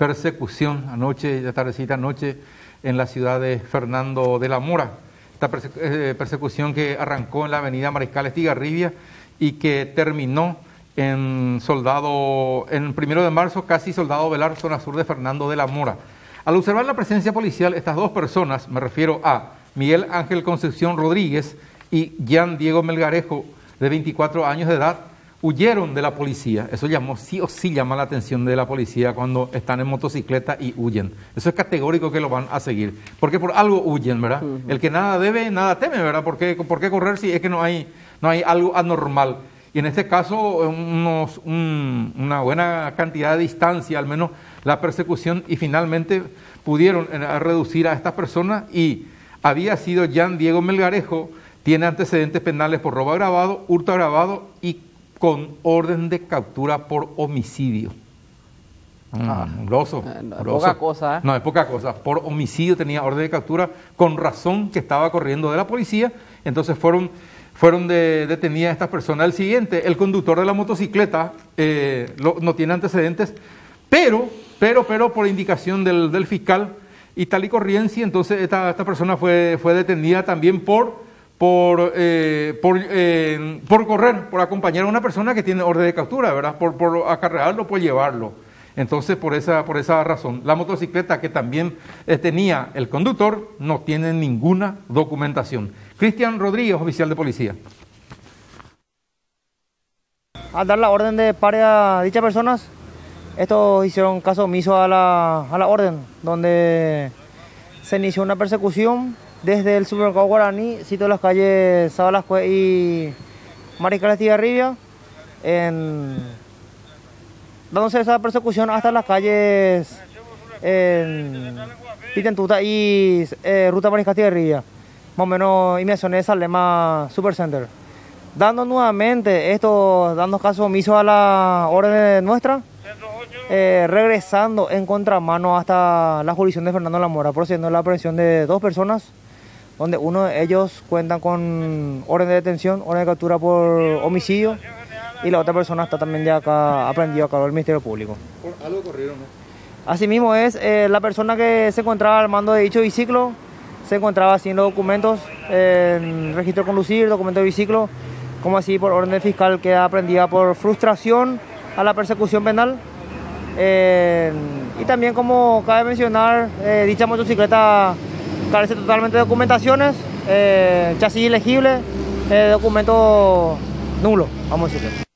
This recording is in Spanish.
persecución anoche, ya tardecita anoche, en la ciudad de Fernando de la Mora. Esta eh, persecución que arrancó en la avenida Mariscal Estigarribia y que terminó en Soldado, en primero de marzo, casi Soldado Velar, zona sur de Fernando de la Mora. Al observar la presencia policial, estas dos personas, me refiero a Miguel Ángel Concepción Rodríguez y Jean Diego Melgarejo, de 24 años de edad, huyeron de la policía. Eso llamó, sí o sí llama la atención de la policía cuando están en motocicleta y huyen. Eso es categórico que lo van a seguir. Porque por algo huyen, ¿verdad? El que nada debe, nada teme, ¿verdad? ¿Por qué, ¿Por qué correr si es que no hay, no hay algo anormal? Y en este caso, unos, una buena cantidad de distancia, al menos la persecución, y finalmente pudieron eh, reducir a estas personas y había sido Jan Diego Melgarejo, tiene antecedentes penales por robo agravado, hurto agravado y con orden de captura por homicidio. Ah, mm, no, es poca cosa. ¿eh? No, es poca cosa. Por homicidio tenía orden de captura con razón que estaba corriendo de la policía. Entonces fueron, fueron detenidas estas personas. El siguiente, el conductor de la motocicleta eh, no tiene antecedentes, pero, pero, pero por indicación del, fiscal y tal y corriente, entonces esta, esta persona fue, fue detenida también por por, eh, por, eh, por, correr, por acompañar a una persona que tiene orden de captura, ¿verdad? Por, por acarrearlo, por llevarlo. Entonces, por esa, por esa razón, la motocicleta que también eh, tenía el conductor no tiene ninguna documentación. Cristian Rodríguez, oficial de policía. Al dar la orden de pare a dichas personas, estos hicieron caso omiso a la, a la orden, donde se inició una persecución desde el supermercado Guaraní, sitio de las calles Sabalascue y Mariscal Estigarribia, en, dándose esa persecución hasta las calles en Pitentuta y eh, Ruta Mariscal Estigarribia, más o menos inmediaciones Salema Supercenter. Dando nuevamente esto, dando caso omiso a la orden nuestra, eh, regresando en contramano hasta la jurisdicción de Fernando Lamora, procediendo a la aprehensión de dos personas donde uno de ellos cuentan con orden de detención, orden de captura por homicidio y la otra persona está también ya acá aprendido a cargo del Ministerio Público. ¿Por algo corrieron, no? Asimismo es eh, la persona que se encontraba al mando de dicho biciclo, se encontraba haciendo documentos, en registro de conducir, documento de biciclo, como así por orden del fiscal queda aprendida por frustración a la persecución penal. y también como cabe mencionar, eh, dicha motocicleta carece totalmente de documentaciones, eh, chasis ilegible, eh, documento nulo, vamos a decirlo.